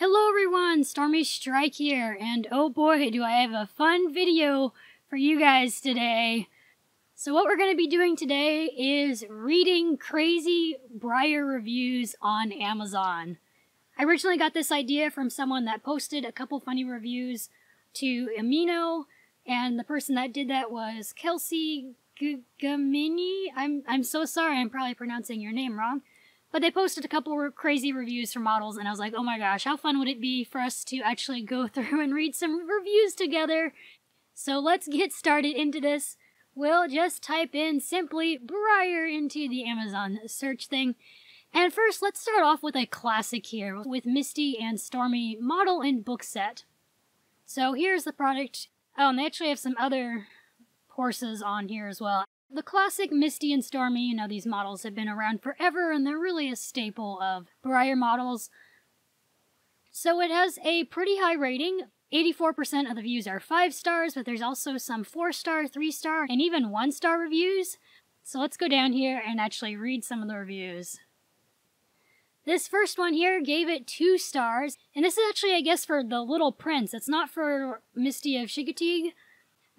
Hello everyone, Stormy Strike here, and oh boy, do I have a fun video for you guys today. So what we're going to be doing today is reading crazy Breyer reviews on Amazon. I originally got this idea from someone that posted a couple funny reviews to Amino, and the person that did that was Kelsey Gugamini. I'm, I'm so sorry, I'm probably pronouncing your name wrong. But they posted a couple of crazy reviews for models, and I was like, oh my gosh, how fun would it be for us to actually go through and read some reviews together? So let's get started into this. We'll just type in simply Breyer into the Amazon search thing. And first, let's start off with a classic here with Misty and Stormy model and book set. So here's the product. Oh, and they actually have some other horses on here as well. The classic Misty and Stormy, you know, these models have been around forever and they're really a staple of Breyer models. So it has a pretty high rating. 84% of the views are 5 stars, but there's also some 4 star, 3 star, and even 1 star reviews. So let's go down here and actually read some of the reviews. This first one here gave it 2 stars, and this is actually, I guess, for the Little Prince. It's not for Misty of Chincoteague.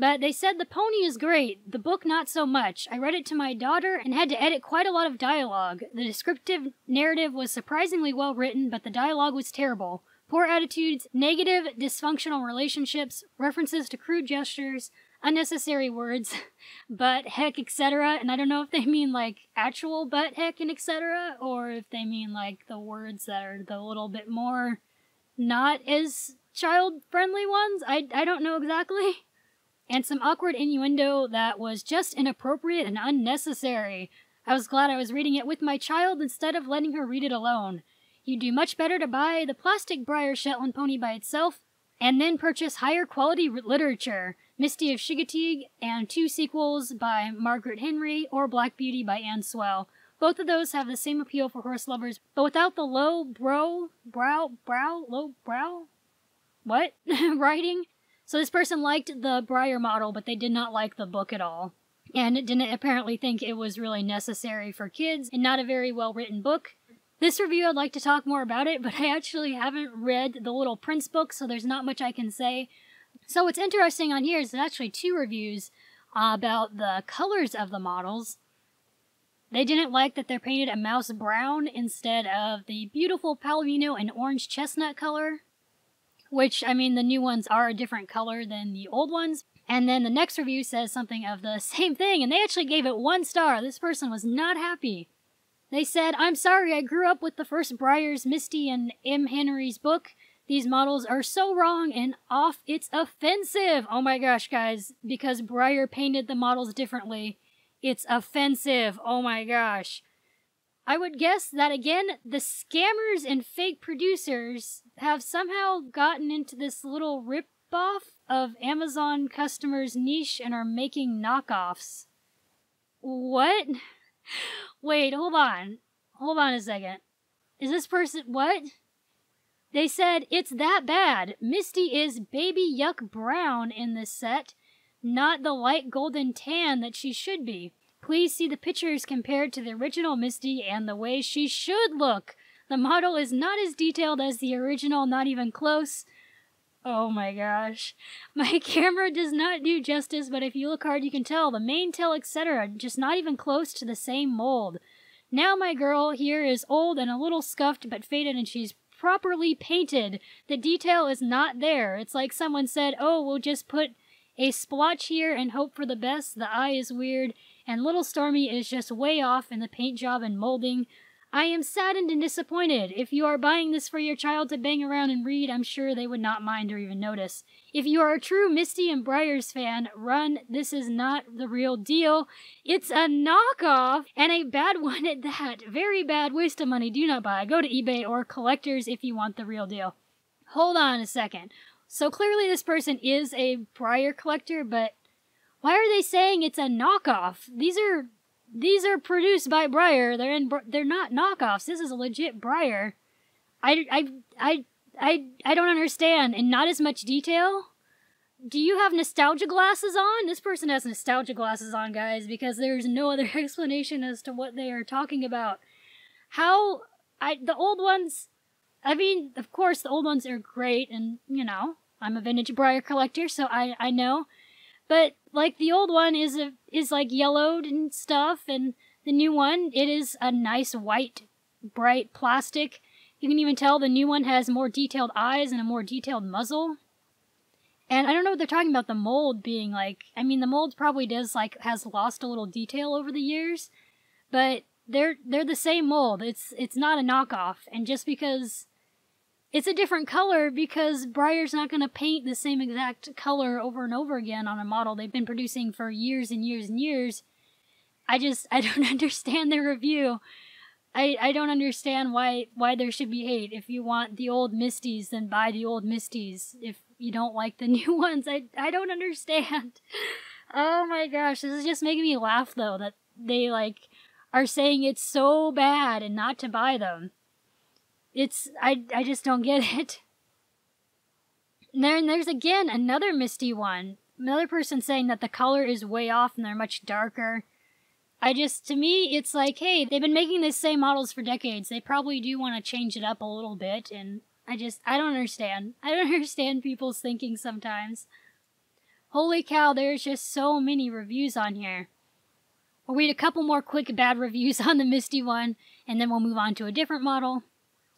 But they said the pony is great, the book not so much. I read it to my daughter and had to edit quite a lot of dialogue. The descriptive narrative was surprisingly well written, but the dialogue was terrible. Poor attitudes, negative, dysfunctional relationships, references to crude gestures, unnecessary words, but heck, etc. And I don't know if they mean like actual but heck and etc. or if they mean like the words that are the little bit more not as child friendly ones. I, I don't know exactly and some awkward innuendo that was just inappropriate and unnecessary. I was glad I was reading it with my child instead of letting her read it alone. You'd do much better to buy the plastic Breyer Shetland pony by itself, and then purchase higher quality literature, Misty of Chincoteague, and two sequels by Margaret Henry or Black Beauty by Anne Sewell. Both of those have the same appeal for horse lovers, but without the low bro, brow, brow, low brow, what? writing so this person liked the Breyer model, but they did not like the book at all. And didn't apparently think it was really necessary for kids and not a very well written book. This review, I'd like to talk more about it, but I actually haven't read the Little Prince book, so there's not much I can say. So what's interesting on here is there's actually two reviews about the colors of the models. They didn't like that they're painted a mouse brown instead of the beautiful palomino and orange chestnut color which, I mean, the new ones are a different color than the old ones. And then the next review says something of the same thing, and they actually gave it one star. This person was not happy. They said, I'm sorry, I grew up with the first Breyer's Misty and M. Henry's book. These models are so wrong and off, it's offensive. Oh my gosh, guys, because Breyer painted the models differently. It's offensive. Oh my gosh. I would guess that again, the scammers and fake producers have somehow gotten into this little rip-off of Amazon customers' niche and are making knockoffs. What? Wait, hold on. Hold on a second. Is this person. What? They said it's that bad. Misty is baby yuck brown in this set, not the light golden tan that she should be. Please see the pictures compared to the original Misty and the way she should look. The model is not as detailed as the original, not even close. Oh my gosh. My camera does not do justice, but if you look hard you can tell the mane tail, etc. just not even close to the same mold. Now my girl here is old and a little scuffed but faded and she's properly painted. The detail is not there. It's like someone said, oh, we'll just put a splotch here and hope for the best. The eye is weird and little Stormy is just way off in the paint job and molding. I am saddened and disappointed. If you are buying this for your child to bang around and read, I'm sure they would not mind or even notice. If you are a true Misty and Breyers fan, run. This is not the real deal. It's a knockoff, and a bad one at that. Very bad waste of money. Do not buy. Go to eBay or collectors if you want the real deal. Hold on a second. So clearly this person is a Breyer collector, but why are they saying it's a knockoff? These are these are produced by Breyer. They're in they're not knockoffs. This is a legit Breyer. I I I I I don't understand. And not as much detail. Do you have nostalgia glasses on? This person has nostalgia glasses on, guys, because there's no other explanation as to what they are talking about. How I the old ones I mean, of course, the old ones are great, and you know, I'm a vintage Breyer collector, so I I know. But like the old one is a, is like yellowed and stuff, and the new one it is a nice white, bright plastic. You can even tell the new one has more detailed eyes and a more detailed muzzle. And I don't know what they're talking about the mold being like. I mean, the mold probably does like has lost a little detail over the years, but they're they're the same mold. It's it's not a knockoff. And just because it's a different color because Breyer's not going to paint the same exact color over and over again on a model they've been producing for years and years and years. I just I don't understand their review. I, I don't understand why why there should be hate. If you want the old Misties, then buy the old Misties. If you don't like the new ones, I I don't understand. Oh my gosh, this is just making me laugh though that they like are saying it's so bad and not to buy them. It's I I just don't get it. And then there's again another misty one. Another person saying that the color is way off and they're much darker. I just to me it's like, hey, they've been making the same models for decades. They probably do want to change it up a little bit and I just I don't understand. I don't understand people's thinking sometimes. Holy cow, there's just so many reviews on here. We'll read a couple more quick bad reviews on the Misty one, and then we'll move on to a different model.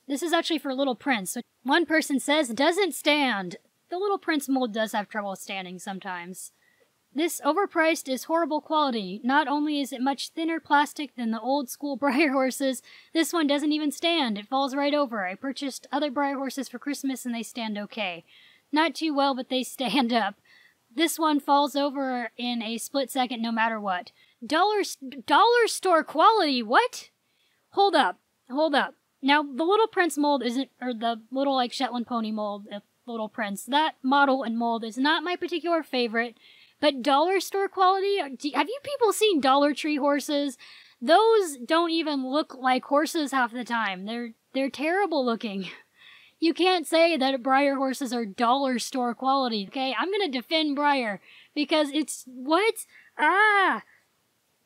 This is actually for Little Prince. One person says, doesn't stand. The Little Prince mold does have trouble standing sometimes. This overpriced is horrible quality. Not only is it much thinner plastic than the old school Breyer horses, this one doesn't even stand. It falls right over. I purchased other Breyer horses for Christmas and they stand okay. Not too well, but they stand up. This one falls over in a split second no matter what. Dollar, dollar store quality, what? Hold up, hold up. Now, the Little Prince mold isn't, or the little, like, Shetland pony mold, uh, Little Prince, that model and mold is not my particular favorite, but dollar store quality, uh, have you people seen Dollar Tree horses? Those don't even look like horses half the time. They're, they're terrible looking. You can't say that Breyer horses are dollar store quality, okay? I'm gonna defend Breyer, because it's, what? Ah!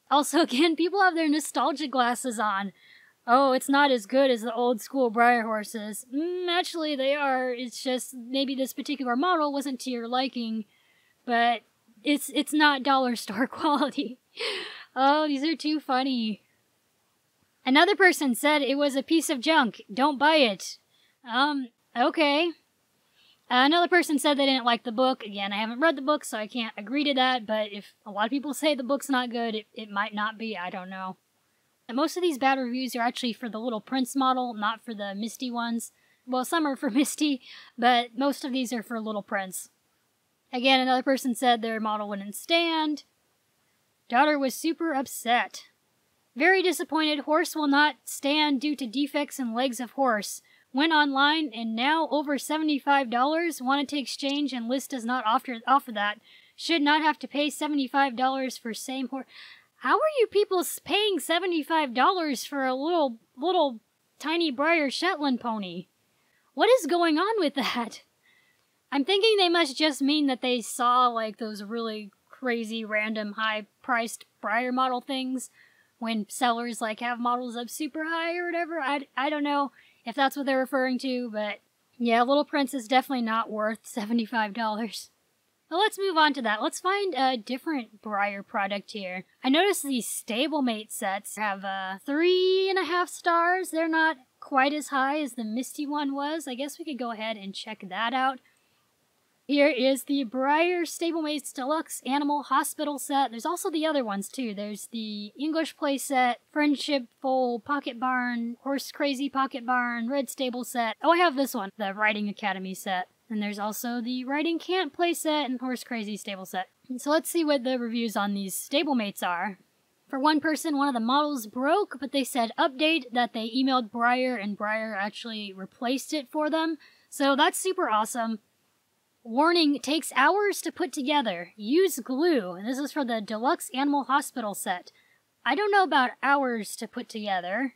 Also, again, people have their nostalgia glasses on oh, it's not as good as the old school Breyer horses. Mm, actually, they are. It's just maybe this particular model wasn't to your liking, but it's it's not dollar store quality. oh, these are too funny. Another person said it was a piece of junk. Don't buy it. Um, okay. Another person said they didn't like the book. Again, I haven't read the book, so I can't agree to that, but if a lot of people say the book's not good, it, it might not be. I don't know. Most of these bad reviews are actually for the Little Prince model, not for the Misty ones. Well, some are for Misty, but most of these are for Little Prince. Again, another person said their model wouldn't stand. Daughter was super upset. Very disappointed, horse will not stand due to defects in legs of horse. Went online and now over $75. Wanted to exchange and list does not offer, offer that. Should not have to pay $75 for same horse. How are you people paying $75 for a little, little tiny Breyer Shetland pony? What is going on with that? I'm thinking they must just mean that they saw, like, those really crazy, random, high-priced Breyer model things when sellers, like, have models up super high or whatever. I, I don't know if that's what they're referring to, but yeah, Little Prince is definitely not worth $75. Let's move on to that. Let's find a different Breyer product here. I noticed these stablemate sets have uh, three and a half stars. They're not quite as high as the Misty one was. I guess we could go ahead and check that out. Here is the Breyer Stablemates Deluxe Animal Hospital set. There's also the other ones too. There's the English Play set, Friendship Full Pocket Barn, Horse Crazy Pocket Barn, Red Stable set. Oh, I have this one, the Riding Academy set. And there's also the Riding Camp playset and Horse Crazy stable set. So let's see what the reviews on these stablemates are. For one person, one of the models broke, but they said update that they emailed Breyer and Breyer actually replaced it for them. So that's super awesome. Warning, takes hours to put together. Use glue. And this is for the Deluxe Animal Hospital set. I don't know about hours to put together.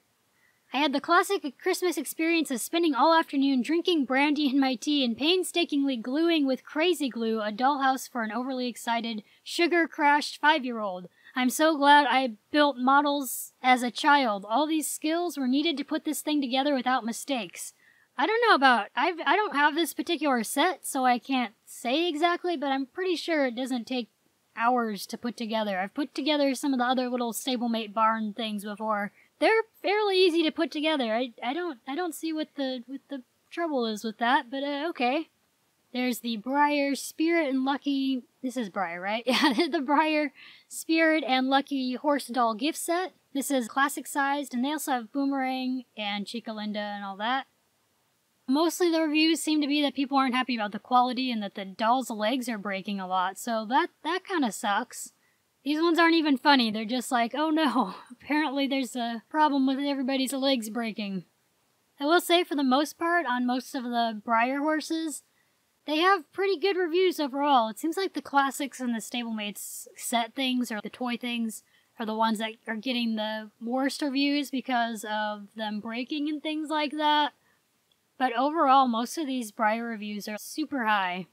I had the classic Christmas experience of spending all afternoon drinking brandy in my tea and painstakingly gluing with crazy glue a dollhouse for an overly excited, sugar crashed five year old. I'm so glad I built models as a child. All these skills were needed to put this thing together without mistakes. I don't know about I've I don't have this particular set, so I can't say exactly, but I'm pretty sure it doesn't take hours to put together. I've put together some of the other little stablemate barn things before. They're fairly easy to put together. I I don't I don't see what the what the trouble is with that, but uh, okay. There's the Breyer Spirit and Lucky. This is Breyer, right? Yeah, the Breyer Spirit and Lucky Horse Doll gift set. This is classic sized, and they also have Boomerang and Chica Linda and all that. Mostly the reviews seem to be that people aren't happy about the quality and that the doll's legs are breaking a lot, so that, that kind of sucks. These ones aren't even funny, they're just like, oh no, apparently there's a problem with everybody's legs breaking. I will say, for the most part, on most of the Breyer horses, they have pretty good reviews overall. It seems like the classics and the stablemates set things or the toy things are the ones that are getting the worst reviews because of them breaking and things like that. But overall, most of these Breyer reviews are super high.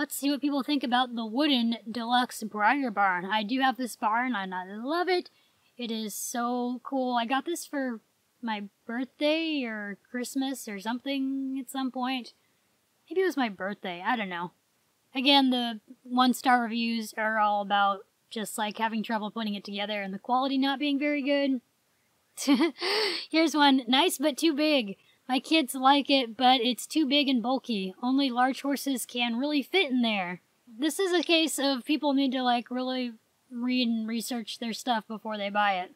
Let's see what people think about the wooden deluxe Breyer barn. I do have this barn and I love it. It is so cool. I got this for my birthday or Christmas or something at some point. Maybe it was my birthday. I don't know. Again, the one star reviews are all about just like having trouble putting it together and the quality not being very good. Here's one nice but too big. My kids like it, but it's too big and bulky. Only large horses can really fit in there. This is a case of people need to like really read and research their stuff before they buy it.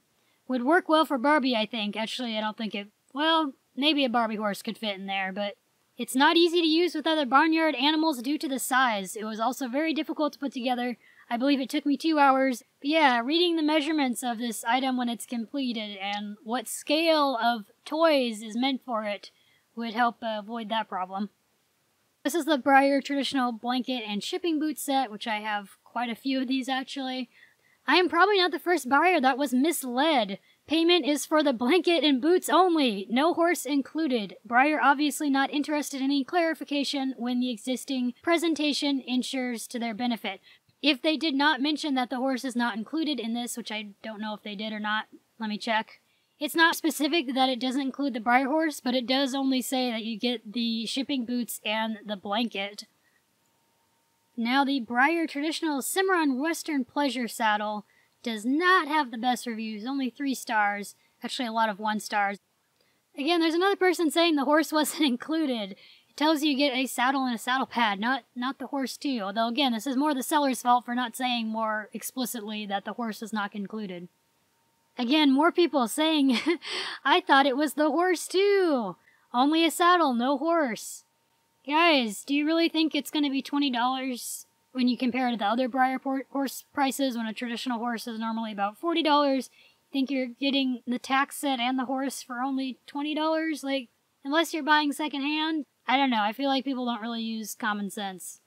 Would work well for Barbie, I think. Actually, I don't think it. Well, maybe a Barbie horse could fit in there, but it's not easy to use with other barnyard animals due to the size. It was also very difficult to put together. I believe it took me two hours. But yeah, reading the measurements of this item when it's completed and what scale of toys is meant for it would help avoid that problem. This is the Breyer traditional blanket and shipping boot set, which I have quite a few of these actually. I am probably not the first buyer that was misled. Payment is for the blanket and boots only, no horse included. Breyer obviously not interested in any clarification when the existing presentation ensures to their benefit. If they did not mention that the horse is not included in this, which I don't know if they did or not, let me check. It's not specific that it doesn't include the Breyer horse, but it does only say that you get the shipping boots and the blanket. Now, the Breyer traditional Cimarron Western Pleasure Saddle does not have the best reviews, only three stars. Actually, a lot of one stars. Again, there's another person saying the horse wasn't included. Tells you you get a saddle and a saddle pad, not not the horse too. Although again, this is more the seller's fault for not saying more explicitly that the horse is not included. Again, more people saying, I thought it was the horse too. Only a saddle, no horse. Guys, do you really think it's going to be $20 when you compare it to the other Breyer horse prices, when a traditional horse is normally about $40, think you're getting the tack set and the horse for only $20? Like, unless you're buying secondhand, I don't know. I feel like people don't really use common sense.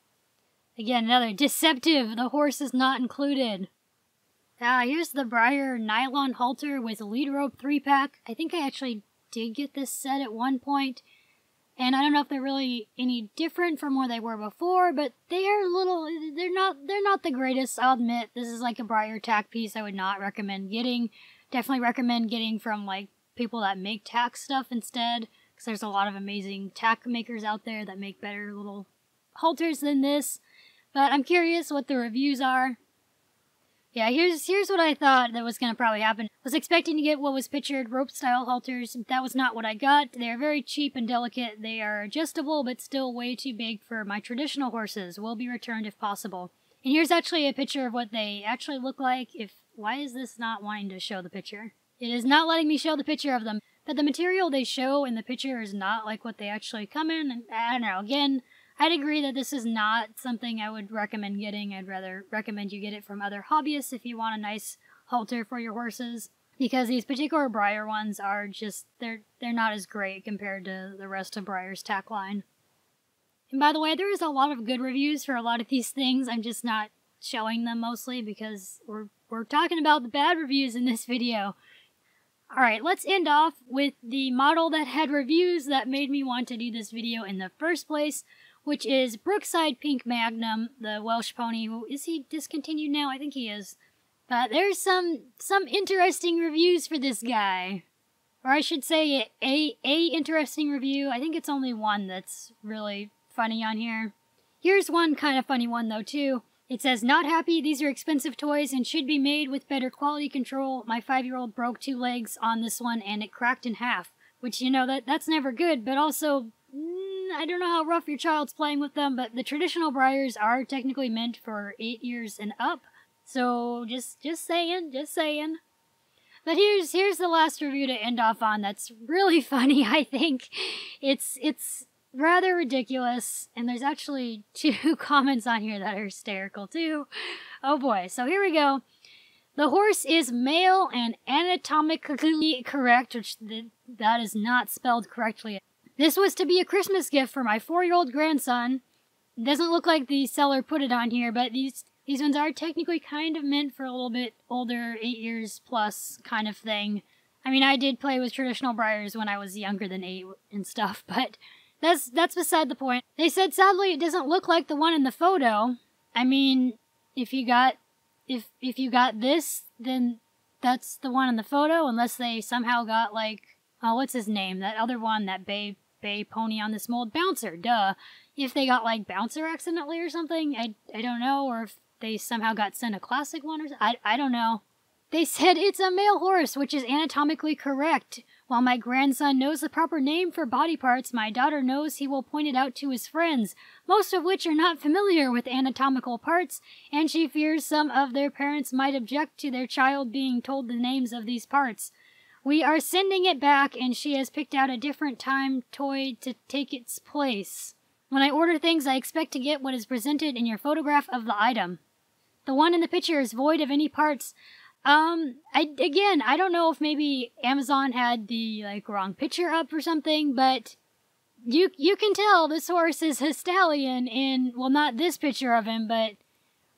Again, another deceptive. The horse is not included. Ah, here's the Breyer nylon halter with lead rope three pack. I think I actually did get this set at one point. And I don't know if they're really any different from where they were before, but they're little they're not they're not the greatest, I'll admit. This is like a Breyer tack piece I would not recommend getting. Definitely recommend getting from like people that make tack stuff instead. Because there's a lot of amazing tack makers out there that make better little halters than this. But I'm curious what the reviews are. Yeah, here's here's what I thought that was going to probably happen. Was expecting to get what was pictured rope style halters. That was not what I got. They are very cheap and delicate. They are adjustable but still way too big for my traditional horses. Will be returned if possible. And here's actually a picture of what they actually look like. If why is this not wanting to show the picture? It is not letting me show the picture of them. But the material they show in the picture is not like what they actually come in. And I don't know. Again, I'd agree that this is not something I would recommend getting. I'd rather recommend you get it from other hobbyists if you want a nice halter for your horses. Because these particular Breyer ones are just they're they're not as great compared to the rest of Breyer's tack line. And by the way, there is a lot of good reviews for a lot of these things. I'm just not showing them mostly because we're we're talking about the bad reviews in this video. Alright, let's end off with the model that had reviews that made me want to do this video in the first place, which is Brookside Pink Magnum, the Welsh pony. Is he discontinued now? I think he is. But there's some some interesting reviews for this guy. or I should say a a interesting review. I think it's only one that's really funny on here. Here's one kind of funny one though too. It says, Not happy, these are expensive toys and should be made with better quality control. My five year old broke two legs on this one and it cracked in half. Which, you know, that that's never good, but also, mm, I don't know how rough your child's playing with them, but the traditional Breyers are technically meant for eight years and up. So just just saying, just saying. But here's here's the last review to end off on that's really funny, I think. It's it's rather ridiculous, and there's actually two comments on here that are hysterical too. Oh boy, so here we go. The horse is male and anatomically correct, which th- that is not spelled correctly. This was to be a Christmas gift for my four-year-old grandson. Doesn't look like the seller put it on here, but these these ones are technically kind of meant for a little bit older, eight years plus kind of thing. I mean, I did play with traditional Breyers when I was younger than eight and stuff, but that's that's beside the point. They said sadly it doesn't look like the one in the photo. I mean, if you got if if you got this, then that's the one in the photo unless they somehow got like oh what's his name? That other one, that bay bay pony on this mold bouncer, duh. If they got like bouncer accidentally or something, I I don't know, or if they somehow got sent a classic one or I I don't know. They said it's a male horse, which is anatomically correct. While my grandson knows the proper name for body parts, my daughter knows he will point it out to his friends, most of which are not familiar with anatomical parts, and she fears some of their parents might object to their child being told the names of these parts. We are sending it back, and she has picked out a different time toy to take its place. When I order things, I expect to get what is presented in your photograph of the item. The one in the picture is void of any parts. Um, I again, I don't know if maybe Amazon had the like wrong picture up or something, but you you can tell this horse is a stallion in well, not this picture of him, but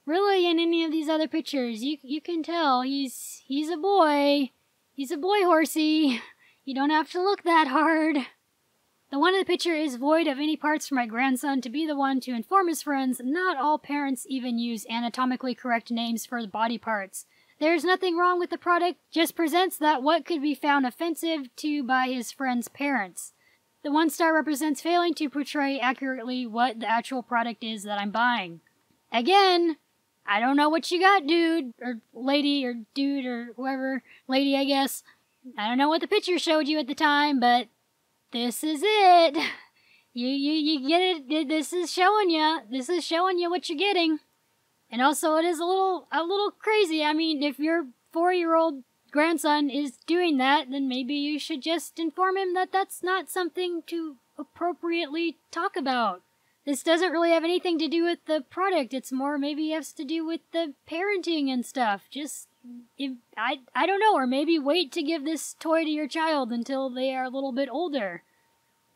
really in any of these other pictures, you you can tell he's he's a boy. He's a boy horsey. You don't have to look that hard. The one in the picture is void of any parts for my grandson to be the one to inform his friends. Not all parents even use anatomically correct names for the body parts. There's nothing wrong with the product, just presents that what could be found offensive to by his friend's parents. The one star represents failing to portray accurately what the actual product is that I'm buying. Again, I don't know what you got, dude, or lady, or dude, or whoever, lady, I guess. I don't know what the picture showed you at the time, but this is it. You, you, you get it. This is showing you. This is showing you what you're getting. And also, it is a little a little crazy. I mean, if your four year old grandson is doing that, then maybe you should just inform him that that's not something to appropriately talk about. This doesn't really have anything to do with the product. It's more maybe has to do with the parenting and stuff. Just if, I I don't know, or maybe wait to give this toy to your child until they are a little bit older.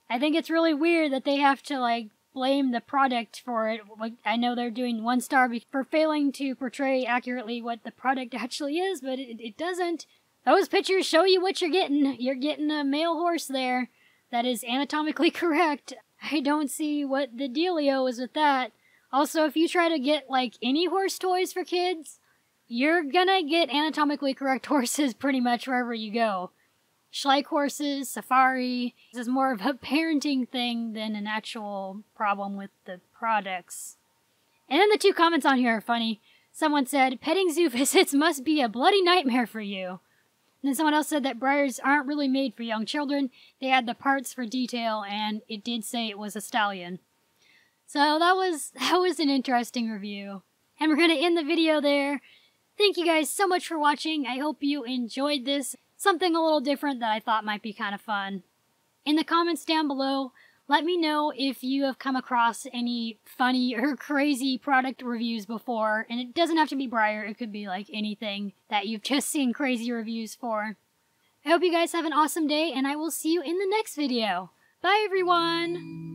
I think it's really weird that they have to like blame the product for it. I know they're doing one star for failing to portray accurately what the product actually is, but it, it doesn't. Those pictures show you what you're getting. You're getting a male horse there that is anatomically correct. I don't see what the dealio is with that. Also, if you try to get like any horse toys for kids, you're gonna get anatomically correct horses pretty much wherever you go. Schleich horses, safari. This is more of a parenting thing than an actual problem with the products. And then the two comments on here are funny. Someone said, petting zoo visits must be a bloody nightmare for you. And then someone else said that Breyers aren't really made for young children. They had the parts for detail, and it did say it was a stallion. So that was that was an interesting review. And we're gonna end the video there. Thank you guys so much for watching. I hope you enjoyed this something a little different that I thought might be kind of fun. In the comments down below, let me know if you have come across any funny or crazy product reviews before, and it doesn't have to be Breyer, it could be like anything that you've just seen crazy reviews for. I hope you guys have an awesome day, and I will see you in the next video. Bye everyone!